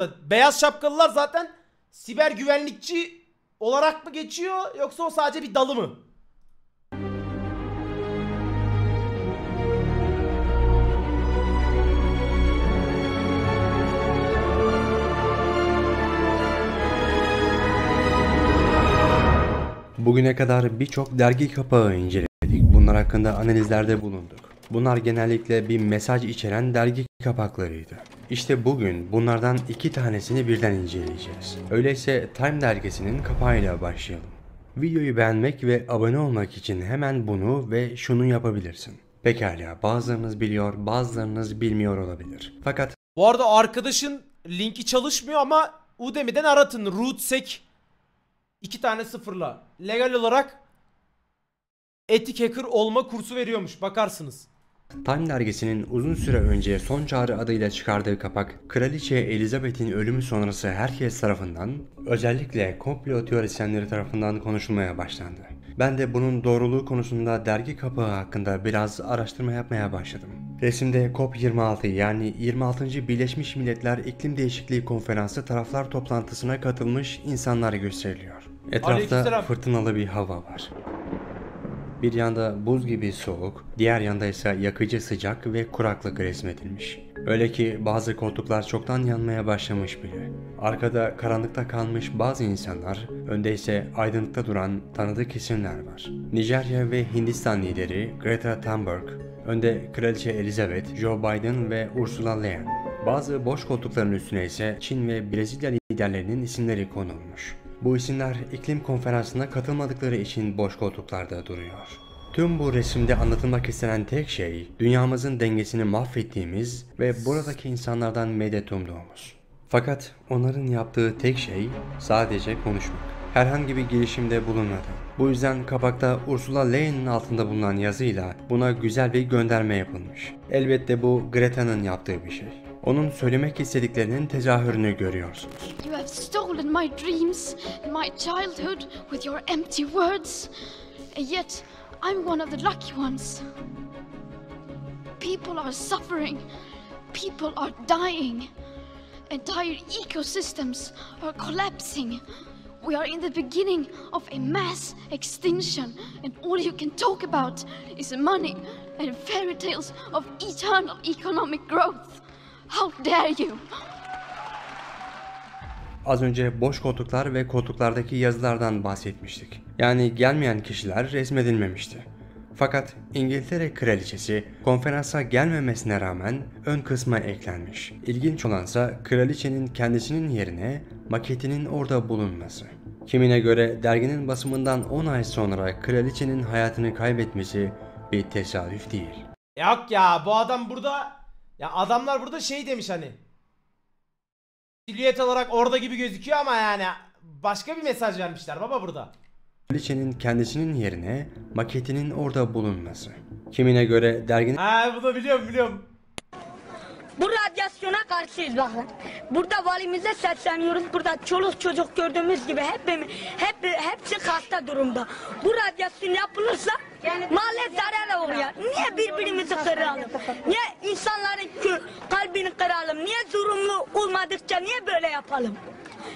Beyaz şapkalılar zaten siber güvenlikçi olarak mı geçiyor yoksa o sadece bir dalı mı? Bugüne kadar birçok dergi kapağı inceledik. Bunlar hakkında analizlerde bulunduk. Bunlar genellikle bir mesaj içeren dergi kapaklarıydı. İşte bugün bunlardan iki tanesini birden inceleyeceğiz. Öyleyse Time dergisinin kapağıyla başlayalım. Videoyu beğenmek ve abone olmak için hemen bunu ve şunu yapabilirsin. Pekala bazılarınız biliyor bazılarınız bilmiyor olabilir. Fakat Bu arada arkadaşın linki çalışmıyor ama Udemy'den aratın. Rootsec iki tane sıfırla. Legal olarak etik hacker olma kursu veriyormuş. Bakarsınız. Time dergisinin uzun süre önce Son Çağrı adıyla çıkardığı kapak, Kraliçe Elizabeth'in ölümü sonrası herkes tarafından, özellikle komplo teorisyenleri tarafından konuşulmaya başlandı. Ben de bunun doğruluğu konusunda dergi kapağı hakkında biraz araştırma yapmaya başladım. Resimde COP26 yani 26. Birleşmiş Milletler İklim Değişikliği Konferansı taraflar toplantısına katılmış insanlar gösteriliyor. Etrafta fırtınalı bir hava var. Bir yanda buz gibi soğuk, diğer yanda ise yakıcı sıcak ve kuraklık resmedilmiş. Öyle ki bazı koltuklar çoktan yanmaya başlamış bile. Arkada karanlıkta kalmış bazı insanlar, önde ise aydınlıkta duran tanıdık isimler var. Nijerya ve Hindistan lideri Greta Thunberg, önde Kraliçe Elizabeth, Joe Biden ve Ursula Leyen. Bazı boş koltukların üstüne ise Çin ve Brezilya liderlerinin isimleri konulmuş. Bu isimler iklim konferansına katılmadıkları için boş koltuklarda duruyor. Tüm bu resimde anlatılmak istenen tek şey dünyamızın dengesini mahvettiğimiz ve buradaki insanlardan medet umduğumuz. Fakat onların yaptığı tek şey sadece konuşmak. Herhangi bir girişimde bulunmadı. Bu yüzden kapakta Ursula Leyen'in altında bulunan yazıyla buna güzel bir gönderme yapılmış. Elbette bu Greta'nın yaptığı bir şey. Onun söylemek istediklerinin tezahürünü görüyorsunuz. You have stolen my dreams my childhood with your empty words. And yet, I'm one of the lucky ones. People are suffering. People are dying. Entire ecosystems are collapsing. We are in the beginning of a mass extinction, and all you can talk about is money and fairy tales of eternal economic growth. How dare you! Az önce boş koltuklar ve koltuklardaki yazılardan bahsetmiştik. Yani gelmeyen kişiler resmedilmemişti. Fakat İngiltere Kraliçesi konferansa gelmemesine rağmen ön kısma eklenmiş. İlginç olansa kraliçenin kendisinin yerine maketinin orada bulunması. Kimine göre derginin basımından 10 ay sonra kraliçenin hayatını kaybetmesi bir tesadüf değil. Yok ya bu adam burada ya adamlar burada şey demiş hani silüet olarak orada gibi gözüküyor ama yani başka bir mesaj vermişler baba burada. Kraliçenin kendisinin yerine maketinin orada bulunması. Kimine göre derginin Ha bunu biliyorum biliyorum. Bu radyasyona karşıyız bakın. Burada valimize sesleniyoruz. Burada çoluk çocuk gördüğümüz gibi hep, hep hepsi hasta durumda. Bu radyasyon yapılırsa mahalle zarar oluyor. Niye birbirimizi kıralım? Niye insanların kalbini kıralım? Niye zorunlu olmadıkça niye böyle yapalım?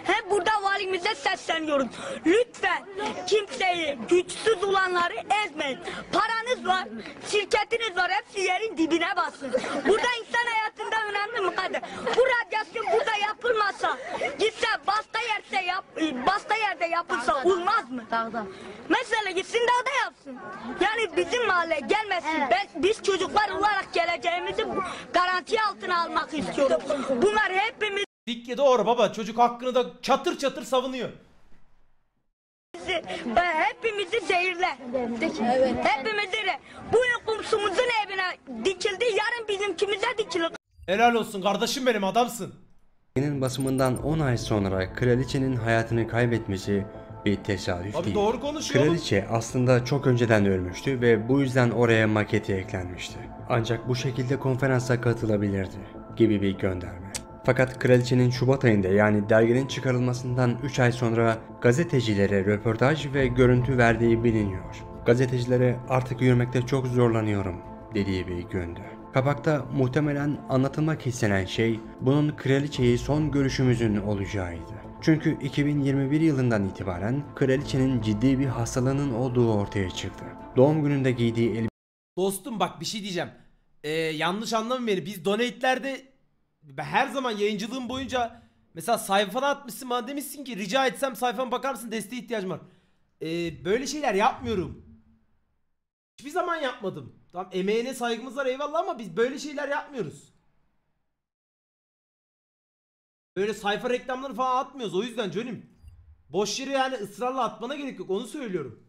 Hem burada valimize sesleniyoruz. Lütfen kimseyi güçsüz olanları ezmeyin. Paranız var, şirketiniz var hepsi yerin dibine basın. Burada kadar? Bu radyasyon burada yapılmasa, gitse başka yerde yap, başka yerde yapılsa olmaz mı? Dağda. Mesela gitsin dağda yapsın. Yani bizim mahalle gelmesin. Ben, biz çocuklar olarak geleceğimizi garanti altına almak istiyoruz. Bunlar hepimiz Dik doğru baba çocuk hakkını da çatır çatır savunuyor. Hepimizi, ben hepimizi zehirler. Evet. Hepimizi de. Bu komşumuzun evine dikildi, yarın bizimkimize dikilir. Helal olsun kardeşim benim adamsın. Derginin basımından 10 ay sonra kraliçenin hayatını kaybetmesi bir tesadüf Abi değil. doğru konuşuyor. Kraliçe aslında çok önceden ölmüştü ve bu yüzden oraya maketi eklenmişti. Ancak bu şekilde konferansa katılabilirdi gibi bir gönderme. Fakat kraliçenin Şubat ayında yani derginin çıkarılmasından 3 ay sonra gazetecilere röportaj ve görüntü verdiği biliniyor. Gazetecilere artık yürümekte çok zorlanıyorum dediği bir gündü. Kapakta muhtemelen anlatılmak istenen şey bunun kraliçeyi son görüşümüzün olacağıydı. Çünkü 2021 yılından itibaren kraliçenin ciddi bir hastalığının olduğu ortaya çıktı. Doğum gününde giydiği Dostum bak bir şey diyeceğim. Ee, yanlış anlamayın beni. Biz donate'lerde her zaman yayıncılığım boyunca mesela sayfana atmışsın bana demişsin ki rica etsem sayfama bakar mısın desteğe ihtiyacım var. Ee, böyle şeyler yapmıyorum. Hiçbir zaman yapmadım. Tamam emeğine saygımız var eyvallah ama biz böyle şeyler yapmıyoruz. Böyle sayfa reklamları falan atmıyoruz o yüzden canım. Boş yere yani ısrarla atmana gerek yok onu söylüyorum.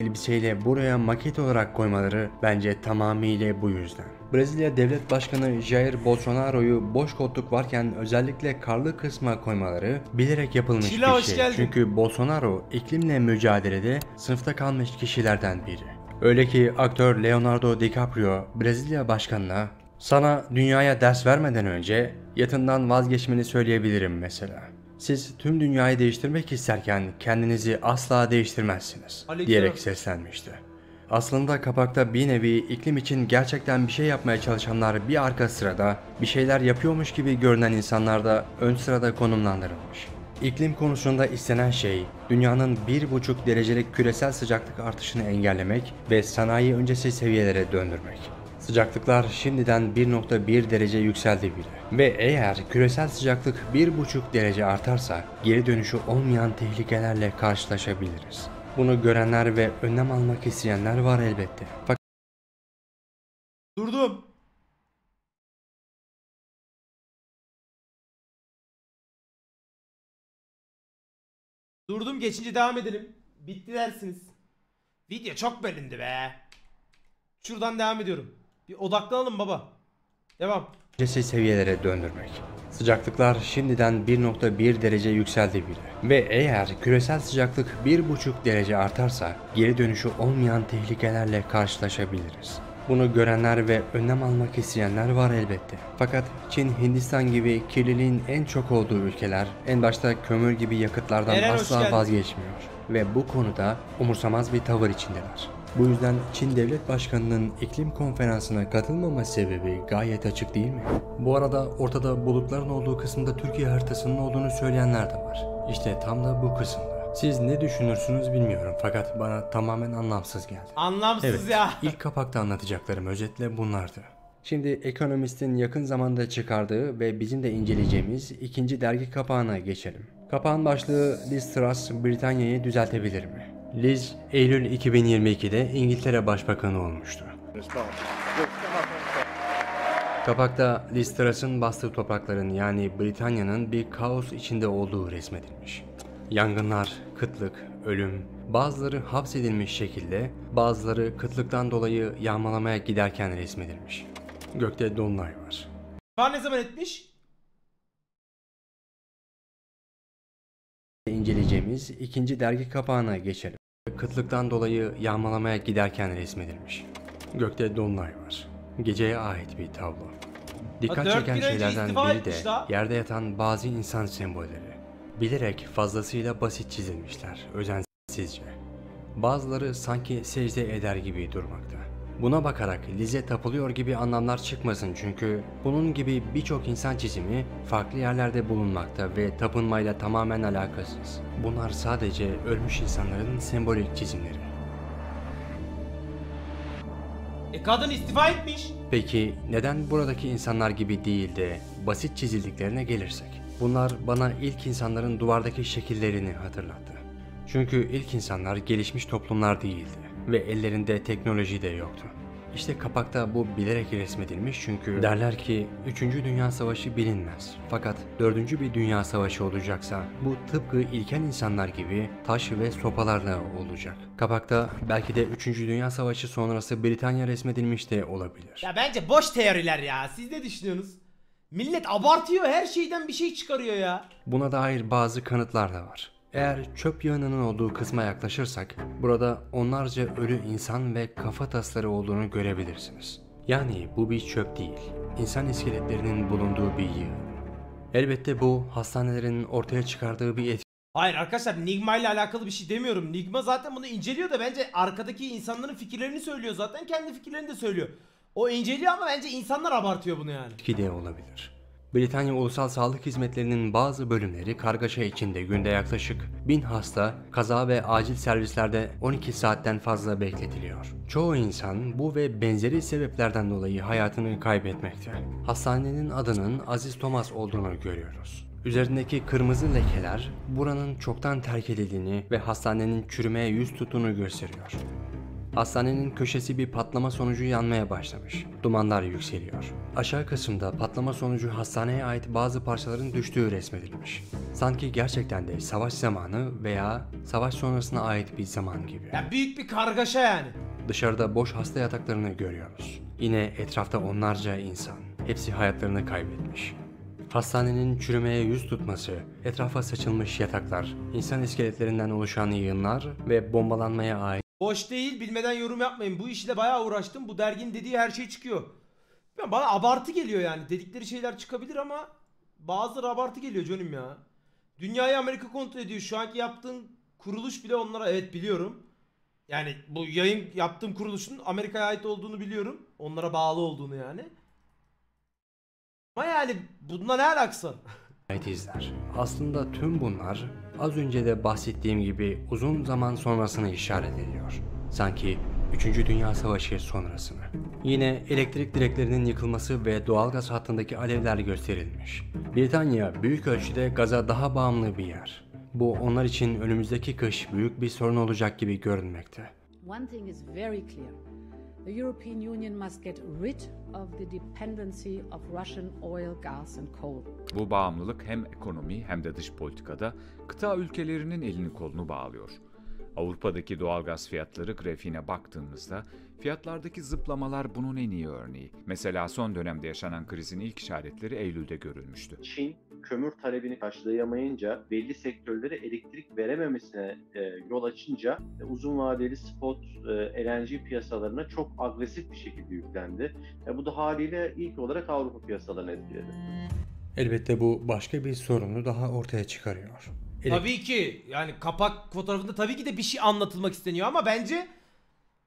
elbiseyle buraya maket olarak koymaları bence tamamıyla bu yüzden. Brezilya Devlet Başkanı Jair Bolsonaro'yu boş koltuk varken özellikle karlı kısma koymaları bilerek yapılmış Şila, bir şey. geldin. Çünkü Bolsonaro iklimle mücadelede sınıfta kalmış kişilerden biri. Öyle ki aktör Leonardo DiCaprio Brezilya Başkanı'na sana dünyaya ders vermeden önce yatından vazgeçmeni söyleyebilirim mesela. Siz tüm dünyayı değiştirmek isterken kendinizi asla değiştirmezsiniz diyerek seslenmişti. Aslında kapakta bir nevi iklim için gerçekten bir şey yapmaya çalışanlar bir arka sırada bir şeyler yapıyormuş gibi görünen insanlar da ön sırada konumlandırılmış. İklim konusunda istenen şey dünyanın 1,5 derecelik küresel sıcaklık artışını engellemek ve sanayi öncesi seviyelere döndürmek. Sıcaklıklar şimdiden 1.1 derece yükseldi bile. Ve eğer küresel sıcaklık 1.5 derece artarsa geri dönüşü olmayan tehlikelerle karşılaşabiliriz. Bunu görenler ve önlem almak isteyenler var elbette. Fakat Durdum geçince devam edelim. Bitti dersiniz. Video çok bölündü be. Şuradan devam ediyorum. Bir odaklanalım baba. Devam. öncesi seviyelere döndürmek. Sıcaklıklar şimdiden 1.1 derece yükseldi bile. Ve eğer küresel sıcaklık 1.5 derece artarsa geri dönüşü olmayan tehlikelerle karşılaşabiliriz. Bunu görenler ve önlem almak isteyenler var elbette. Fakat Çin, Hindistan gibi kirliliğin en çok olduğu ülkeler en başta kömür gibi yakıtlardan Eren, asla vazgeçmiyor. Ve bu konuda umursamaz bir tavır içindeler. Bu yüzden Çin Devlet Başkanı'nın iklim konferansına katılmama sebebi gayet açık değil mi? Bu arada ortada bulutların olduğu kısımda Türkiye haritasının olduğunu söyleyenler de var. İşte tam da bu kısımda. Siz ne düşünürsünüz bilmiyorum fakat bana tamamen anlamsız geldi. Anlamsız Evet, ya. ilk kapakta anlatacaklarım özetle bunlardı. Şimdi Economist'in yakın zamanda çıkardığı ve bizim de inceleyeceğimiz ikinci dergi kapağına geçelim. Kapağın başlığı Liz Truss Britanya'yı düzeltebilir mi? Liz, Eylül 2022'de İngiltere Başbakanı olmuştu. Kapakta Liz Truss'ın bastığı toprakların yani Britanya'nın bir kaos içinde olduğu resmedilmiş. Yangınlar, kıtlık, ölüm, bazıları hapsedilmiş şekilde, bazıları kıtlıktan dolayı yağmalamaya giderken resmedilmiş. Gökte dolunay var. Var ne zaman etmiş? İnceleyeceğimiz ikinci dergi kapağına geçelim. Kıtlıktan dolayı yağmalamaya giderken resmedilmiş. Gökte dolunay var. Geceye ait bir tablo. Dikkat çeken şeylerden biri de yerde yatan bazı insan sembolleri. Bilerek fazlasıyla basit çizilmişler, özensizce. Bazıları sanki secde eder gibi durmakta. Buna bakarak Liz'e tapılıyor gibi anlamlar çıkmasın çünkü bunun gibi birçok insan çizimi farklı yerlerde bulunmakta ve tapınmayla tamamen alakasız. Bunlar sadece ölmüş insanların sembolik çizimleri. E kadın istifa etmiş. Peki neden buradaki insanlar gibi değil de basit çizildiklerine gelirsek? Bunlar bana ilk insanların duvardaki şekillerini hatırlattı. Çünkü ilk insanlar gelişmiş toplumlar değildi ve ellerinde teknoloji de yoktu. İşte kapakta bu bilerek resmedilmiş çünkü derler ki 3. Dünya Savaşı bilinmez. Fakat 4. bir Dünya Savaşı olacaksa bu tıpkı ilkel insanlar gibi taş ve sopalarla olacak. Kapakta belki de 3. Dünya Savaşı sonrası Britanya resmedilmiş de olabilir. Ya bence boş teoriler ya. Siz ne düşünüyorsunuz? Millet abartıyor her şeyden bir şey çıkarıyor ya. Buna dair bazı kanıtlar da var. Eğer çöp yığınının olduğu kısma yaklaşırsak burada onlarca ölü insan ve kafa tasları olduğunu görebilirsiniz. Yani bu bir çöp değil, insan iskeletlerinin bulunduğu bir yığın. Elbette bu hastanelerin ortaya çıkardığı bir etki Hayır arkadaşlar Nigma ile alakalı bir şey demiyorum. Nigma zaten bunu inceliyor da bence arkadaki insanların fikirlerini söylüyor zaten. Kendi fikirlerini de söylüyor. O inceliyor ama bence insanlar abartıyor bunu yani. de olabilir. Britanya Ulusal Sağlık Hizmetleri'nin bazı bölümleri kargaşa içinde günde yaklaşık 1000 hasta kaza ve acil servislerde 12 saatten fazla bekletiliyor. Çoğu insan bu ve benzeri sebeplerden dolayı hayatını kaybetmekte. Hastanenin adının Aziz Thomas olduğunu görüyoruz. Üzerindeki kırmızı lekeler buranın çoktan terk edildiğini ve hastanenin çürümeye yüz tuttuğunu gösteriyor. Hastanenin köşesi bir patlama sonucu yanmaya başlamış. Dumanlar yükseliyor. Aşağı kısımda patlama sonucu hastaneye ait bazı parçaların düştüğü resmedilmiş. Sanki gerçekten de savaş zamanı veya savaş sonrasına ait bir zaman gibi. Ya büyük bir kargaşa yani. Dışarıda boş hasta yataklarını görüyoruz. Yine etrafta onlarca insan. Hepsi hayatlarını kaybetmiş. Hastanenin çürümeye yüz tutması, etrafa saçılmış yataklar, insan iskeletlerinden oluşan yığınlar ve bombalanmaya ait Boş değil bilmeden yorum yapmayın. Bu işle bayağı uğraştım. Bu derginin dediği her şey çıkıyor. Bana abartı geliyor yani. Dedikleri şeyler çıkabilir ama bazıları abartı geliyor canım ya. Dünyayı Amerika kontrol ediyor. Şu anki yaptığın kuruluş bile onlara evet biliyorum. Yani bu yayın yaptığım kuruluşun Amerika'ya ait olduğunu biliyorum. Onlara bağlı olduğunu yani. Ama yani bununla ne alakası var? Aslında tüm bunlar az önce de bahsettiğim gibi uzun zaman sonrasını işaret ediyor. Sanki 3. Dünya Savaşı sonrasını. Yine elektrik direklerinin yıkılması ve doğalgaz hattındaki alevler gösterilmiş. Britanya büyük ölçüde gaza daha bağımlı bir yer. Bu onlar için önümüzdeki kış büyük bir sorun olacak gibi görünmekte. One thing is very clear. The European Union must get rid of the dependency of Russian oil, gas and coal. Bu bağımlılık hem ekonomi hem de dış politikada kıta ülkelerinin elini kolunu bağlıyor. Avrupa'daki doğalgaz fiyatları grafiğine baktığımızda fiyatlardaki zıplamalar bunun en iyi örneği. Mesela son dönemde yaşanan krizin ilk işaretleri Eylül'de görülmüştü. Çin kömür talebini karşılayamayınca belli sektörlere elektrik verememesine e, yol açınca e, uzun vadeli spot e, LNG piyasalarına çok agresif bir şekilde yüklendi. E, bu da haliyle ilk olarak Avrupa piyasalarını etkiledi. Elbette bu başka bir sorunu daha ortaya çıkarıyor. Elek- Tabii ki yani kapak fotoğrafında tabii ki de bir şey anlatılmak isteniyor ama bence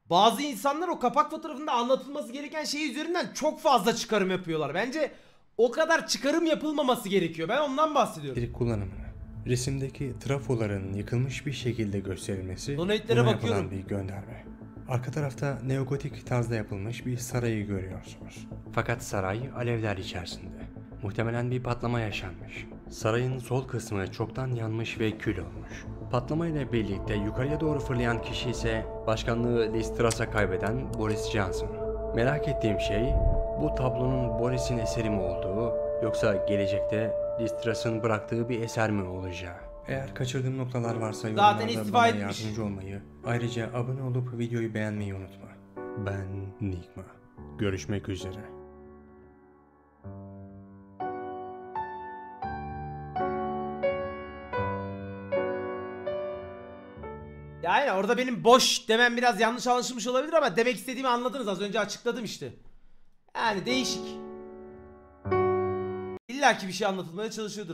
bazı insanlar o kapak fotoğrafında anlatılması gereken şey üzerinden çok fazla çıkarım yapıyorlar. Bence o kadar çıkarım yapılmaması gerekiyor. Ben ondan bahsediyorum. elektrik kullanımını. Resimdeki trafoların yıkılmış bir şekilde gösterilmesi Donate'lere buna bakıyorum. yapılan bir gönderme. Arka tarafta neogotik tarzda yapılmış bir sarayı görüyorsunuz. Fakat saray alevler içerisinde. Muhtemelen bir patlama yaşanmış. Sarayın sol kısmı çoktan yanmış ve kül olmuş. Patlama ile birlikte yukarıya doğru fırlayan kişi ise başkanlığı Liz Truss'a kaybeden Boris Johnson. Merak ettiğim şey bu tablonun Boris'in eseri mi olduğu yoksa gelecekte Liz Truss'ın bıraktığı bir eser mi olacağı. Eğer kaçırdığım noktalar varsa Zaten yorumlarda bana etmiş. yardımcı olmayı, ayrıca abone olup videoyu beğenmeyi unutma. Ben Nigma. Görüşmek üzere. Yani orada benim boş demem biraz yanlış anlaşılmış olabilir ama demek istediğimi anladınız az önce açıkladım işte. Yani değişik. İlla ki bir şey anlatılmaya çalışıyordur.